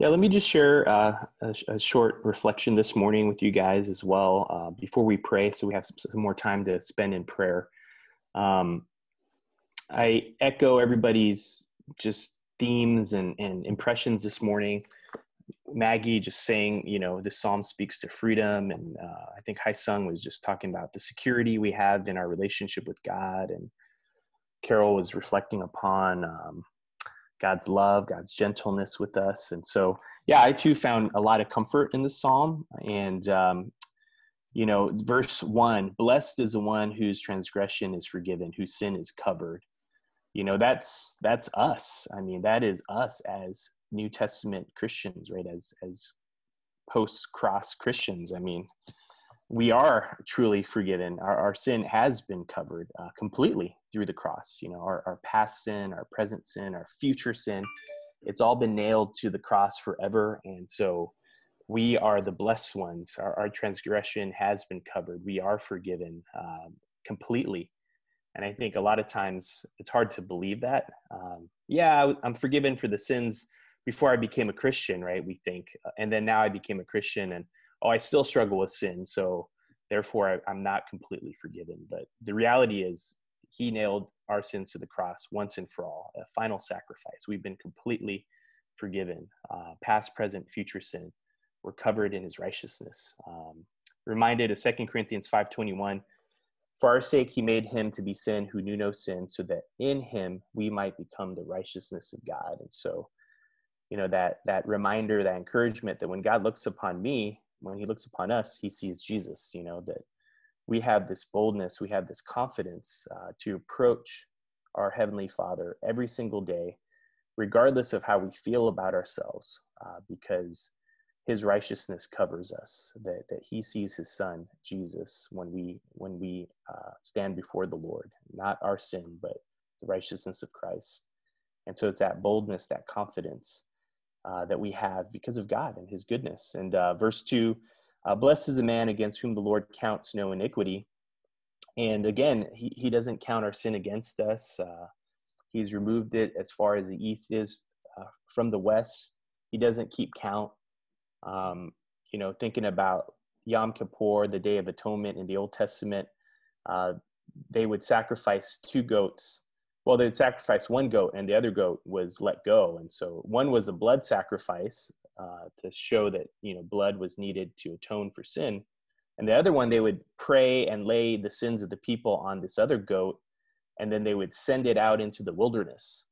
Yeah, let me just share uh, a, a, short reflection this morning with you guys as well uh, before we pray, so we have some, some, more time to spend in prayer. Um, I echo everybody's just themes and, and impressions this morning. Maggie just saying, you know, the psalm speaks to freedom, and uh, I think Hai Sung was just talking about the security we have in our relationship with God, and Carol was reflecting upon um, God's love, God's gentleness with us, and so yeah, I too found a lot of comfort in the psalm, and um, you know, verse one: "Blessed is the one whose transgression is forgiven, whose sin is covered." You know, that's that's us. I mean, that is us as New Testament Christians, right? As as post cross Christians. I mean, we are truly forgiven. Our, our sin has been covered uh, completely through the cross. You know, our, our past sin, our present sin, our future sin, it's all been nailed to the cross forever. And so we are the blessed ones. Our, our transgression has been covered. We are forgiven um, completely. And I think a lot of times it's hard to believe that. Um, yeah, I'm forgiven for the sins before I became a Christian, right? We think, uh, and then now I became a Christian, and oh, I still struggle with sin, so therefore I, I'm not completely forgiven. But the reality is, He nailed our sins to the cross once and for all, a final sacrifice. We've been completely forgiven, uh, past, present, future sin. We're covered in His righteousness. Um, reminded of Second Corinthians five twenty one. For our sake, he made him to be sin who knew no sin, so that in him we might become the righteousness of God. And so, you know that that reminder that encouragement that when god looks upon me when he looks upon us he sees jesus you know that we have this boldness we have this confidence uh, to approach our heavenly father every single day regardless of how we feel about ourselves uh, because his righteousness covers us that, that he sees his son jesus when we when we uh, stand before the lord not our sin but the righteousness of christ and so it's that boldness that confidence uh, that we have because of God and his goodness. And uh, verse 2 uh, Blessed is the man against whom the Lord counts no iniquity. And again, he, he doesn't count our sin against us. Uh, he's removed it as far as the east is uh, from the west. He doesn't keep count. Um, you know, thinking about Yom Kippur, the Day of Atonement in the Old Testament, uh, they would sacrifice two goats well they'd sacrifice one goat and the other goat was let go and so one was a blood sacrifice uh, to show that you know blood was needed to atone for sin and the other one they would pray and lay the sins of the people on this other goat and then they would send it out into the wilderness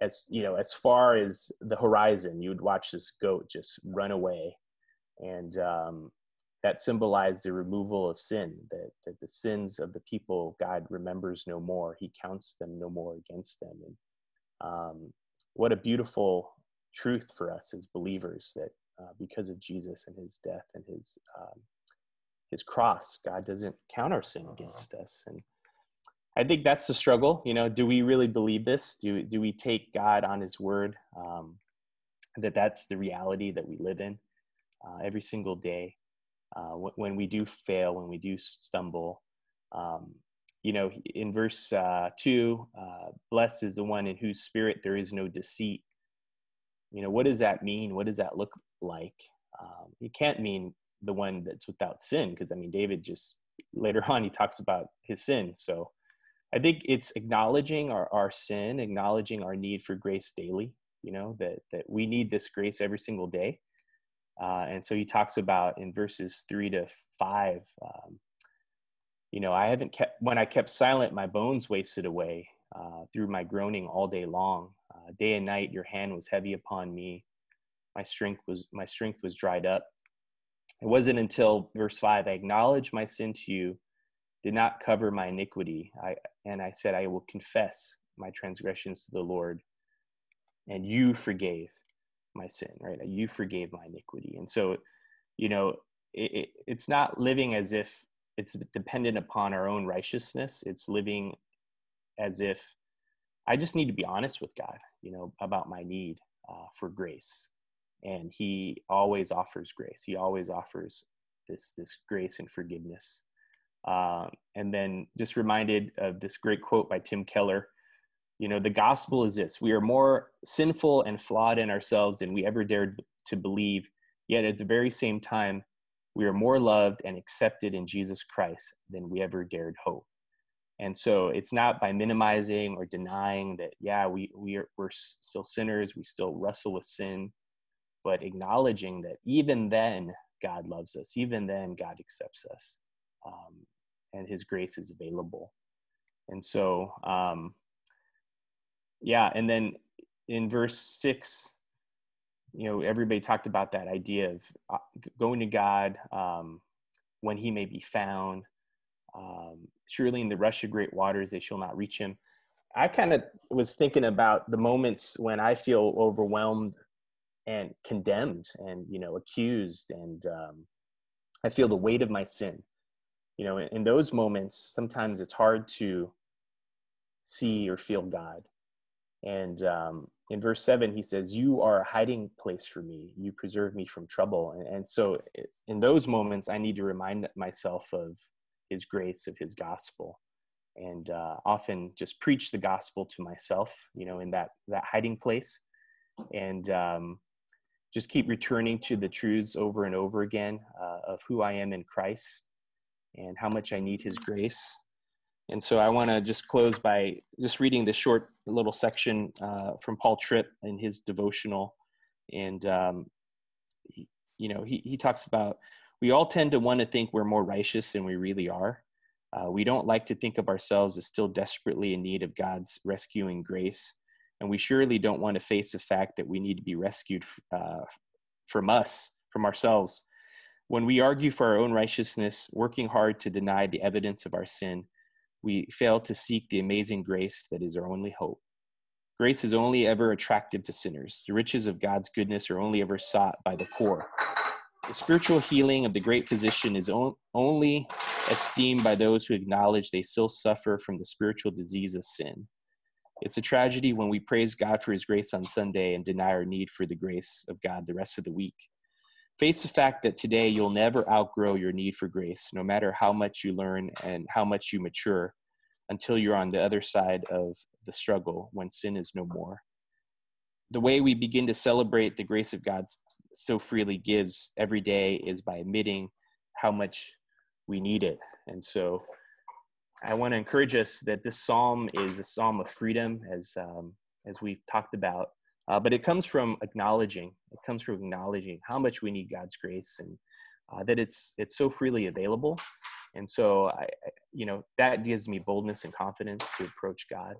as you know as far as the horizon you would watch this goat just run away and um, that symbolized the removal of sin, that, that the sins of the people God remembers no more. He counts them no more against them. And um, what a beautiful truth for us as believers that uh, because of Jesus and his death and his um, his cross, God doesn't count our sin uh-huh. against us. And I think that's the struggle. You know, do we really believe this? Do do we take God on His word? Um, that that's the reality that we live in uh, every single day uh, when we do fail, when we do stumble. Um, you know, in verse uh, 2, uh, blessed is the one in whose spirit there is no deceit. You know, what does that mean? What does that look like? Um, it can't mean the one that's without sin, because I mean, David just later on he talks about his sin. So I think it's acknowledging our, our sin, acknowledging our need for grace daily, you know, that, that we need this grace every single day. Uh, and so he talks about in verses three to five, um, you know, I haven't kept, when I kept silent, my bones wasted away uh, through my groaning all day long. Uh, day and night, your hand was heavy upon me. My strength was, my strength was dried up. It wasn't until verse five, I acknowledged my sin to you, did not cover my iniquity. I, and I said, I will confess my transgressions to the Lord and you forgave my sin, right? You forgave my iniquity. And so, you know, it, it, it's not living as if it's dependent upon our own righteousness. It's living as if I just need to be honest with God, you know, about my need uh, for grace. And He always offers grace. He always offers this this grace and forgiveness. Uh, and then just reminded of this great quote by Tim Keller you know, the gospel is this we are more sinful and flawed in ourselves than we ever dared to believe, yet at the very same time, we are more loved and accepted in Jesus Christ than we ever dared hope. And so it's not by minimizing or denying that, yeah, we, we are, we're still sinners, we still wrestle with sin, but acknowledging that even then, God loves us, even then, God accepts us, um, and His grace is available. And so, um, yeah, and then in verse six, you know, everybody talked about that idea of uh, going to God um, when He may be found. Um, surely in the rush of great waters they shall not reach Him. I kind of was thinking about the moments when I feel overwhelmed and condemned, and you know, accused, and um, I feel the weight of my sin. You know, in, in those moments, sometimes it's hard to see or feel God. And um, in verse 7 he says you are a hiding place for me you preserve me from trouble and, and, so in those moments i need to remind myself of his grace of his gospel and uh, often just preach the gospel to myself you know in that that hiding place and um, just keep returning to the truths over and over again uh, of who i am in christ and how much i need his grace and so I want to just close by just reading this short little section uh, from Paul Tripp in his devotional. And, um, you know, he, he talks about we all tend to want to think we're more righteous than we really are. Uh, we don't like to think of ourselves as still desperately in need of God's rescuing grace. And we surely don't want to face the fact that we need to be rescued uh, from us, from ourselves. When we argue for our own righteousness, working hard to deny the evidence of our sin, we fail to seek the amazing grace that is our only hope. Grace is only ever attractive to sinners. The riches of God's goodness are only ever sought by the poor. The spiritual healing of the great physician is only esteemed by those who acknowledge they still suffer from the spiritual disease of sin. It's a tragedy when we praise God for his grace on Sunday and deny our need for the grace of God the rest of the week. Face the fact that today you'll never outgrow your need for grace, no matter how much you learn and how much you mature, until you're on the other side of the struggle when sin is no more. The way we begin to celebrate the grace of God so freely gives every day is by admitting how much we need it. And so I want to encourage us that this psalm is a psalm of freedom, as um, as we've talked about, uh, but it comes from acknowledging. It comes from acknowledging how much we need God's grace and uh, that it's it's so freely available. And so, I, you know, that gives me boldness and confidence to approach God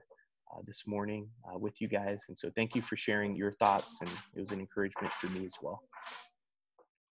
uh, this morning uh, with you guys. And so, thank you for sharing your thoughts, and it was an encouragement for me as well.